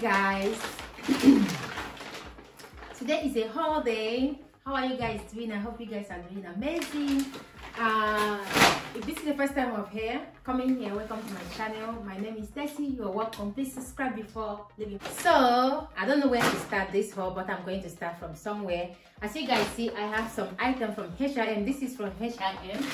guys. Today is a holiday. How are you guys doing? I hope you guys are doing amazing. Uh if this is the first time of here coming here welcome to my channel. My name is Tessy you're welcome. Please subscribe before leaving. So i don't know where to start this haul but i'm going to start from somewhere. As you guys see i have some item from H&M this is from H&M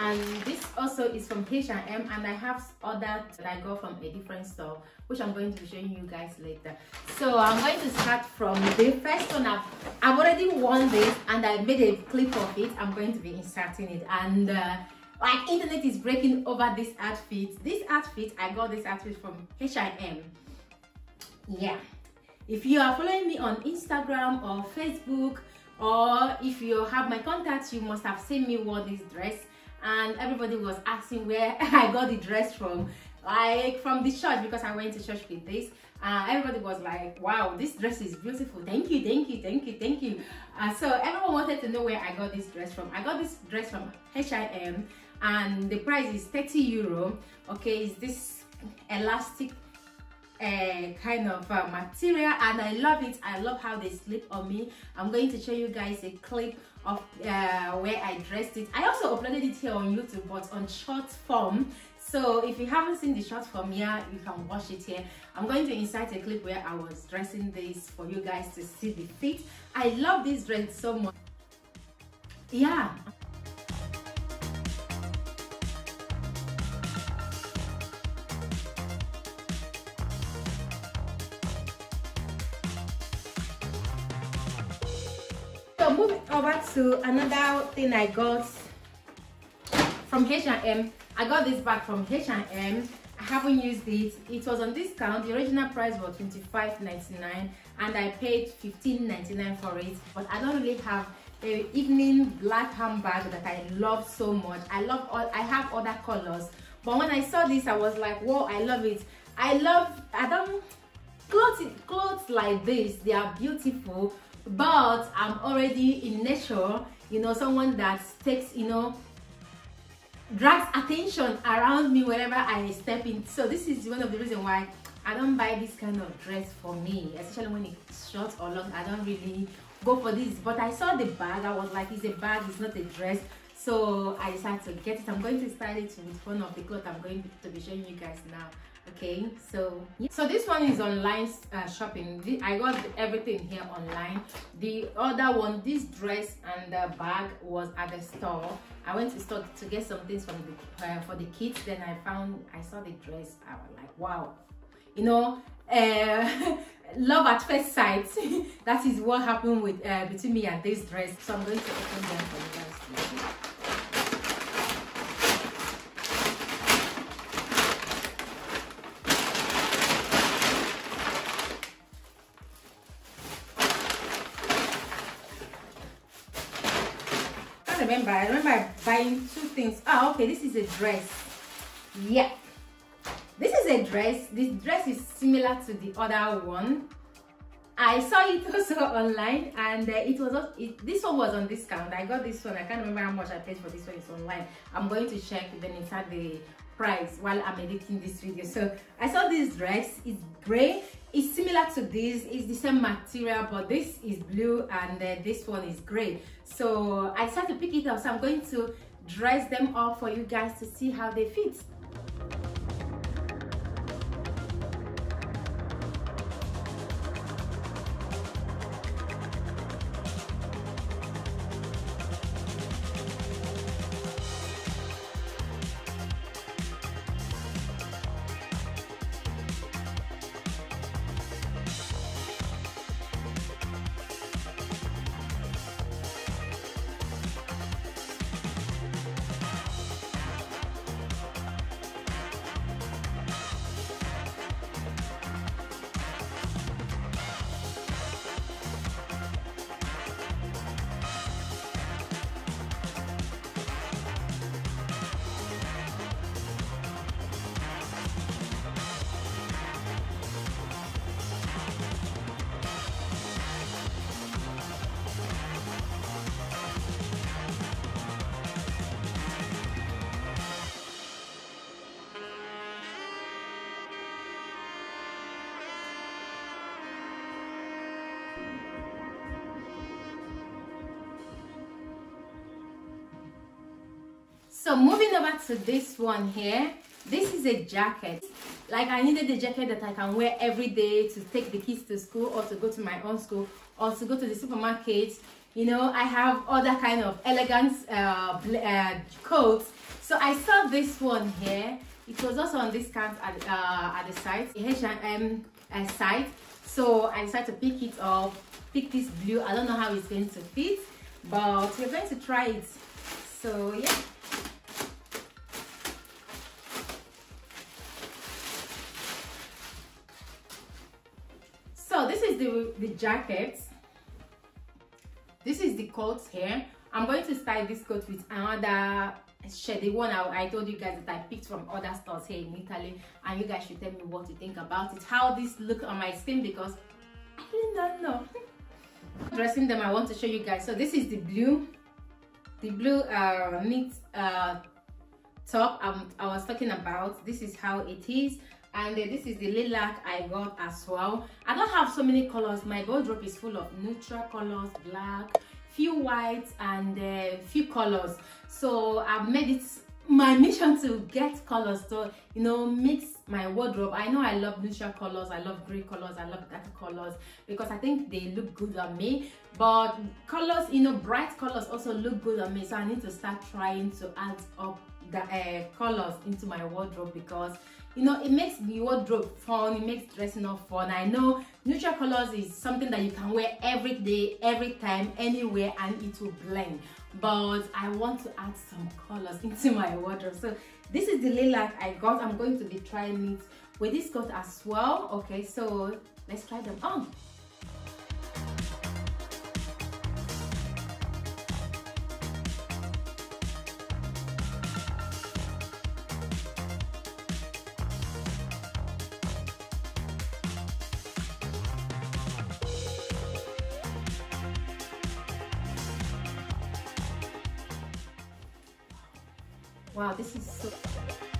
and this also is from H&M and i have other that i got from a different store which i'm going to be showing you guys later. So i'm going to start from the first one. I've, I've already worn this and i made a clip of it. I'm going to be inserting it. And uh, like internet is breaking over this outfit. This outfit i got this outfit from H&M yeah. If you are following me on instagram or facebook or if you have my contacts you must have seen me wear this dress. And everybody was asking where i got the dress from. Like from the church because i went to church with this uh, everybody was like wow this dress is beautiful. Thank you thank you thank you thank you. Uh, so everyone wanted to know where i got this dress from. I got this dress from H&M and the price is 30 euro. Okay is this elastic uh, kind of uh, material and I love it. I love how they slip on me. I'm going to show you guys a clip of uh, where I dressed it. I also uploaded it here on YouTube but on short form so if you haven't seen the short from here you can watch it here. I'm going to insert a clip where I was dressing this for you guys to see the fit. I love this dress so much. Yeah. So moving over to another thing I got from H&M. I got this bag from H&M. I haven't used it. It was on discount. The original price was $25.99 and I paid $15.99 for it. But I don't really have a evening black handbag that I love so much. I love all I have other colors. But when I saw this, I was like, whoa, I love it. I love I don't clothes clothes like this, they are beautiful but i'm already in nature you know someone that takes you know drags attention around me wherever i step in. So this is one of the reasons why i don't buy this kind of dress for me especially when it's short or long. I don't really go for this. But i saw the bag. I was like it's a bag. It's not a dress so i decided to get it. I'm going to style it with one of the clothes i'm going to be showing you guys now okay? So yeah. so this one is online uh, shopping. I got everything here online. The other one this dress and the bag was at the store. I went to store to get some things from the uh, for the kids. Then i found i saw the dress. I was like wow. You know uh, love at first sight. That is what happened with uh, between me and this dress. So i'm going to open them for you remember i remember buying two things. Oh okay this is a dress. Yeah. This is a dress. This dress is similar to the other one. I saw it also online and uh, it was it, this one was on discount. I got this one. I can't remember how much i paid for this one. It's online. I'm going to check then inside the price while i'm editing this video. So i saw this dress it's gray it's similar to this it's the same material but this is blue and uh, this one is gray so i decided to pick it up so i'm going to dress them up for you guys to see how they fit so moving over to this one here this is a jacket. Like i needed a jacket that i can wear every day to take the kids to school or to go to my own school or to go to the supermarket. You know i have other kind of elegant uh, uh, coats. So i saw this one here. It was also on discount at, uh, at the site H&M uh, site so i decided to pick it up pick this blue. I don't know how it's going to fit but we're going to try it. So yeah the jacket this is the coat here. I'm going to style this coat with another shirt the one I, I told you guys that i picked from other stores here in italy and you guys should tell me what you think about it. How this look on my skin because i really don't know. Dressing them i want to show you guys. So this is the blue the blue uh knit uh top i was talking about. This is how it is and uh, this is the lilac i got as well. I don't have so many colors. My wardrobe is full of neutral colors black few whites and uh, few colors. So i've made it my mission to get colors to you know mix my wardrobe. I know i love neutral colors i love gray colors i love dark colors because i think they look good on me. But colors you know bright colors also look good on me. So i need to start trying to add up the uh, colors into my wardrobe because you know it makes the wardrobe fun it makes dressing up fun. I know neutral colors is something that you can wear every day every time anywhere and it will blend. But i want to add some colors into my wardrobe. So this is the lilac i got. I'm going to be trying it with this coat as well. Okay so let's try them on Wow, this is so...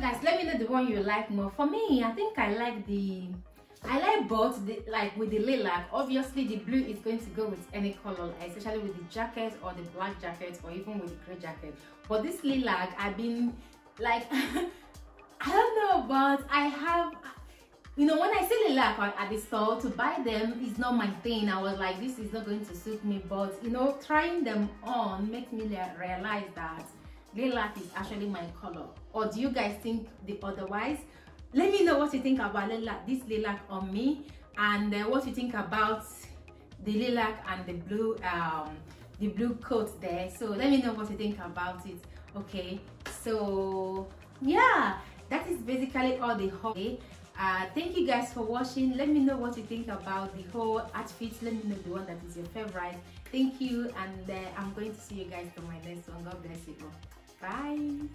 guys let me know the one you like more. For me i think i like the i like both the like with the lilac. Obviously the blue is going to go with any color especially with the jacket or the black jacket or even with the gray jacket. But this lilac i've been like i don't know but i have you know when i see lilac at the store to buy them is not my thing. I was like this is not going to suit me. But you know trying them on makes me realize that lilac is actually my color. Or do you guys think the otherwise? Let me know what you think about lilac this lilac on me and uh, what you think about the lilac and the blue um the blue coat there. So let me know what you think about it okay? So yeah that is basically all the whole uh, thank you guys for watching. Let me know what you think about the whole outfit. Let me know the one that is your favorite. Thank you and uh, i'm going to see you guys for my next one. God bless you all Bye.